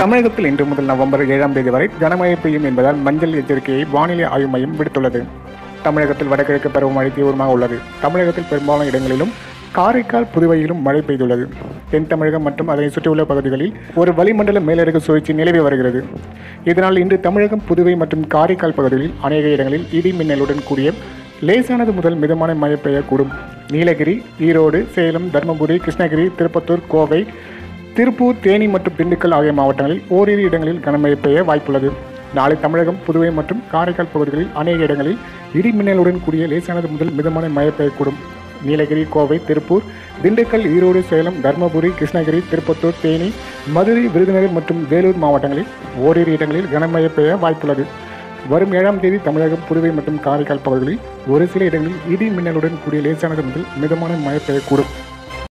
தமிழகத்தில் இன்று முதல் நவம்பர் ஏழாம் தேதி வரை கனமழை பெய்யும் என்பதால் மஞ்சள் எச்சரிக்கையை வானிலை ஆய்வு மையம் விடுத்துள்ளது. தமிழகத்தில் வடகிழக்கு பருவமழை தீவிரமாக உள்ளது. தமிழகத்தில் பெரும்பாலான இடங்களிலும் காரைக்கால் புதுவையிலும் மழை பெய்துள்ளது. தென் தமிழகம் மற்றும் அதனை சுற்றியுள்ள பகுதிகளில் ஒரு வளிமண்டல மேலடுக்கு சுழற்சி நிலவி வருகிறது. இதனால் இன்று தமிழகம் புதுவை மற்றும் காரைக்கால் பகுதிகளில் அநேக இடங்களில் இடி மின்னலுடன் கூடிய லேசானது முதல் மிதமான மழை பெய்யக்கூடும். நீலகிரி ஈரோடு சேலம் தருமபுரி கிருஷ்ணகிரி திருப்பத்தூர் கோவை திருப்பூர் தேனி மற்றும் திண்டுக்கல் ஆகிய மாவட்டங்களில் ஓரிரு இடங்களில் கனமழை பெய்ய வாய்ப்புள்ளது. நாளை தமிழகம் புதுவை மற்றும் காரைக்கால் பகுதிகளில் அநேக இடங்களில் இடி மின்னலுடன் கூடிய லேசானது முதல் மிதமான மழை பெய்யக்கூடும். நீலகிரி கோவை திருப்பூர் திண்டுக்கல் ஈரோடு சேலம் தருமபுரி கிருஷ்ணகிரி திருப்பத்தூர் தேனி மதுரை விருதுநகர் மற்றும் வேலூர் மாவட்டங்களில் ஓரிரு இடங்களில் கனமழை பெய்ய வாய்ப்புள்ளது. வரும் ஏழாம் தேதி தமிழகம் புதுவை மற்றும் காரைக்கால் பகுதிகளில் ஒரு சில இடங்களில் இடி மின்னலுடன் கூடிய லேசானது முதல் மிதமான மழை பெய்யக்கூடும்.